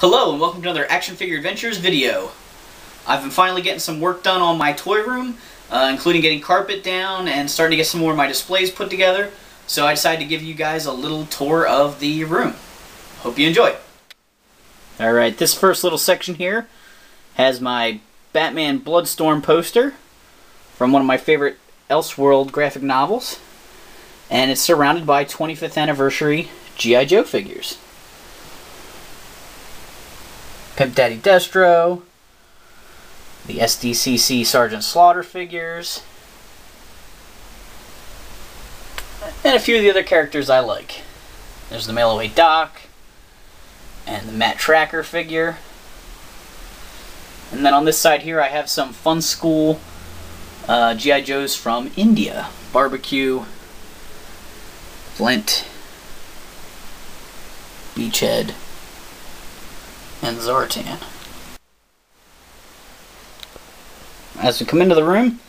Hello and welcome to another Action Figure Adventures video. I've been finally getting some work done on my toy room, uh, including getting carpet down and starting to get some more of my displays put together. So I decided to give you guys a little tour of the room. Hope you enjoy. Alright, this first little section here has my Batman Bloodstorm poster from one of my favorite Elseworld graphic novels. And it's surrounded by 25th anniversary G.I. Joe figures. Pimp Daddy Destro, the SDCC Sergeant Slaughter figures, and a few of the other characters I like. There's the Mail Away Doc, and the Matt Trakker figure. And then on this side here I have some Funskool uh, G.I. Joes from India. Barbecue, Flint, Beachhead, and Zartan. As we come into the room,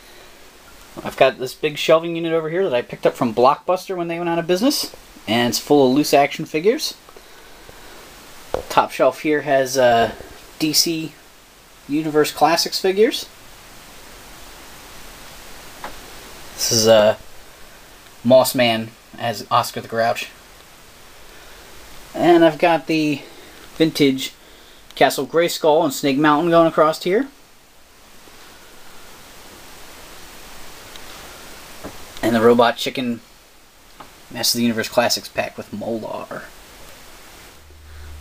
I've got this big shelving unit over here that I picked up from Blockbuster when they went out of business, and it's full of loose action figures. Top shelf here has uh, DC Universe Classics figures. This is uh, Moss Man as Oscar the Grouch. And I've got the vintage Castle Grayskull and Snake Mountain going across here. And the Robot Chicken Master of the Universe Classics pack with Molar.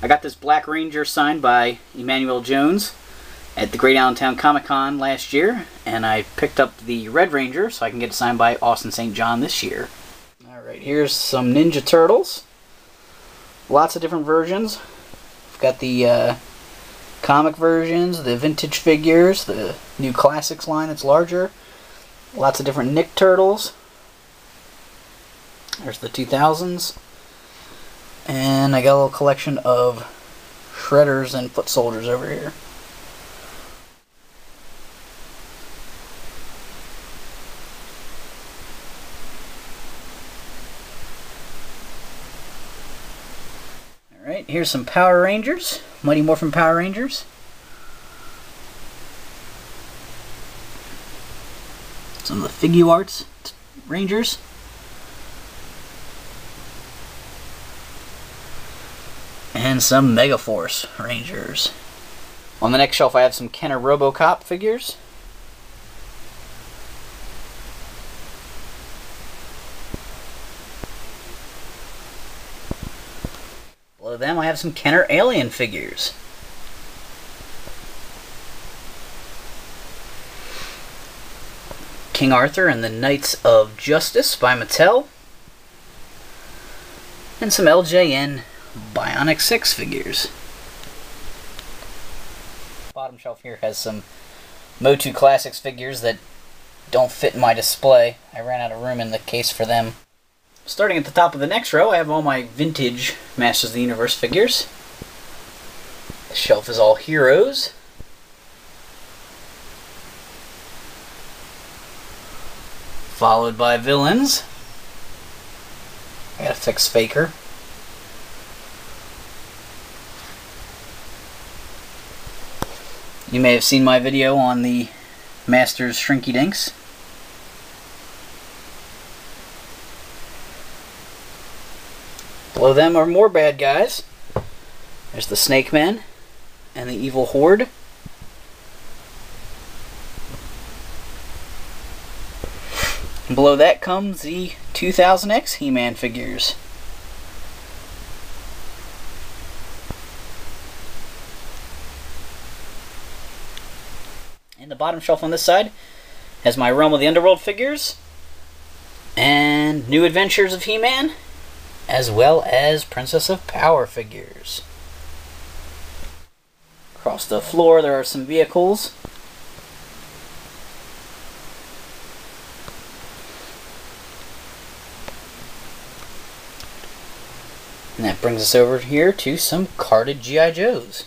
I got this Black Ranger signed by Emanuel Jones at the Great Allentown Comic Con last year, and I picked up the Red Ranger so I can get it signed by Austin St. John this year. Alright, here's some Ninja Turtles. Lots of different versions. I've got the uh, comic versions, the vintage figures, the new classics line that's larger. Lots of different Nick Turtles. There's the 2000s. And I got a little collection of Shredders and Foot Soldiers over here. Alright, here's some Power Rangers. Mighty Morphin Power Rangers. Some of the Figuarts Rangers. And some Megaforce Rangers. On the next shelf I have some Kenner Robocop figures. Below them I have some Kenner Alien figures. King Arthur and the Knights of Justice by Mattel. And some LJN Bionic 6 figures. Bottom shelf here has some Motu Classics figures that don't fit my display. I ran out of room in the case for them. Starting at the top of the next row, I have all my vintage Masters of the Universe figures. The shelf is all heroes. Followed by villains. I gotta fix Faker. You may have seen my video on the Masters Shrinky Dinks. Below them are more bad guys. There's the Snake Man and the Evil Horde. And below that comes the 2000X He-Man figures. And the bottom shelf on this side has my Realm of the Underworld figures and New Adventures of He-Man as well as Princess of Power figures. Across the floor there are some vehicles. And that brings us over here to some carded G.I. Joes.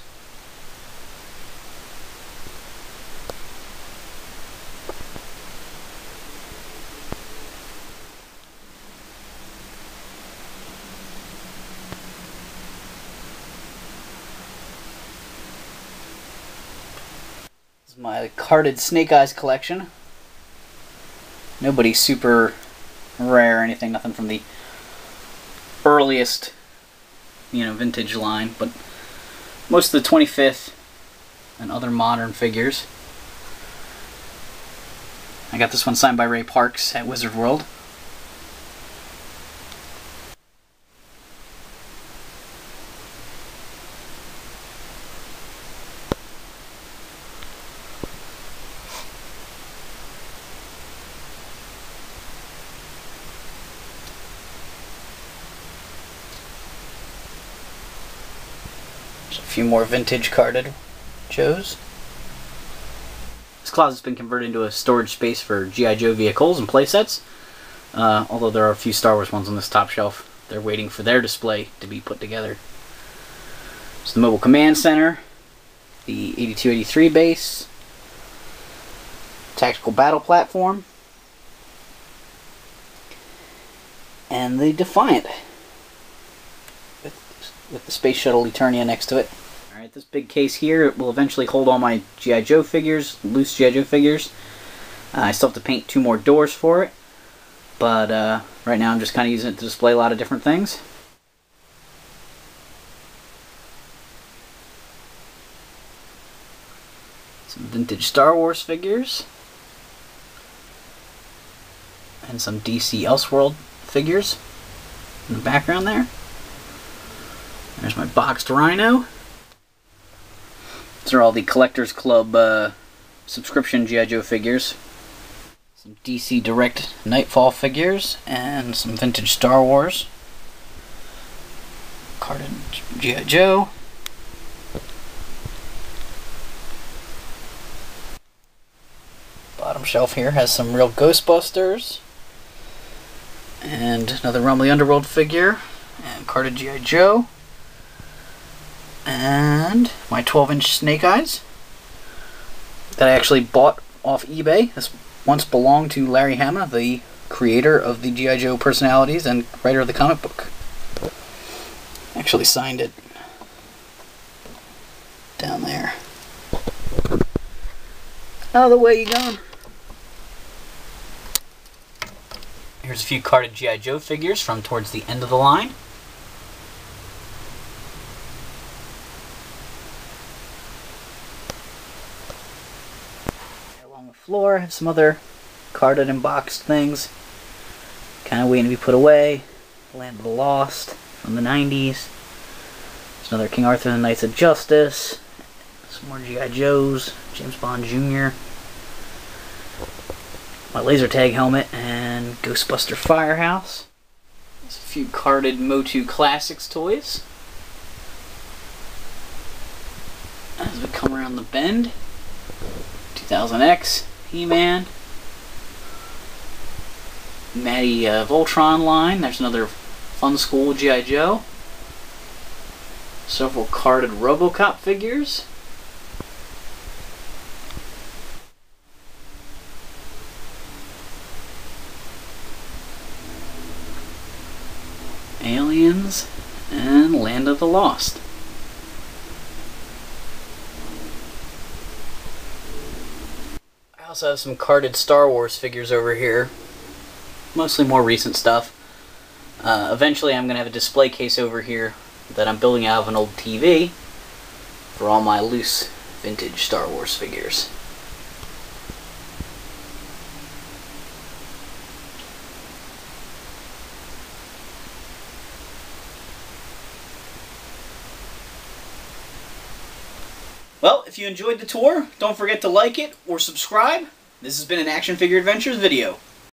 Is my carded Snake Eyes collection. Nobody super rare or anything, nothing from the earliest, you know, vintage line, but most of the 25th and other modern figures. I got this one signed by Ray Parks at Wizard World. There's a few more vintage carded Joes. This closet's been converted into a storage space for G.I. Joe vehicles and playsets. Uh, although there are a few Star Wars ones on this top shelf. They're waiting for their display to be put together. It's the Mobile Command Center, the 8283 base, Tactical Battle Platform, and the Defiant with, the Space Shuttle Eternia next to it. Alright, this big case here will eventually hold all my G.I. Joe figures, loose G.I. Joe figures. Uh, I still have to paint two more doors for it, but uh, right now I'm just kind of using it to display a lot of different things. Some vintage Star Wars figures. And some DC Elseworld figures in the background there. There's my boxed Rhino. These are all the Collectors Club uh, subscription G.I. Joe figures. Some DC Direct Nightfall figures and some vintage Star Wars. Carded G.I. Joe. Bottom shelf here has some real Ghostbusters. And another Rumbly Underworld figure. And carded G.I. Joe and my 12 inch Snake Eyes that I actually bought off eBay. This once belonged to Larry Hama, the creator of the G.I. Joe personalities and writer of the comic book. Actually signed it down there. Out of the way you going? Here's a few carded G.I. Joe figures from towards the end of the line. Floor. I have some other carded and boxed things. Kind of waiting to be put away. Land of the Lost from the 90s. There's another King Arthur and the Knights of Justice. Some more G.I. Joes. James Bond Jr. My laser tag helmet and Ghostbuster Firehouse. There's a few carded Motu Classics toys. As we come around the bend, 2000X. He-Man. Matty uh, Voltron line. There's another Funskool G.I. Joe. Several carded Robocop figures. Aliens and Land of the Lost. Also have some carded Star Wars figures over here. Mostly more recent stuff. Uh, eventually I'm going to have a display case over here that I'm building out of an old TV for all my loose vintage Star Wars figures. Well, if you enjoyed the tour, don't forget to like it or subscribe. This has been an Action Figure Adventures video.